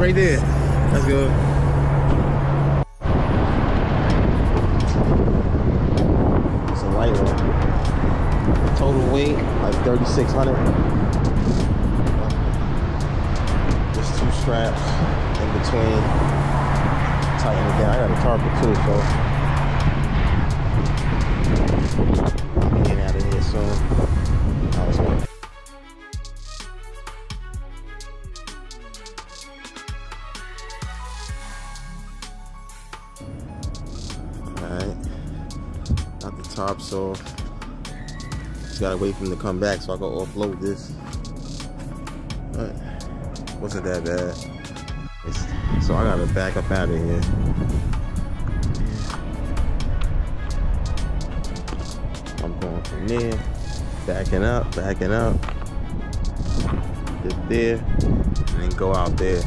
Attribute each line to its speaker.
Speaker 1: right there. That's good. It's a light one. Total weight like 3,600. Just two straps in between. Tighten it down. I got a target too, so top so just gotta wait for him to come back so I can offload this. But wasn't that bad. It's, so I gotta back up out of here. I'm going from there, backing up, backing up, get there, and then go out there.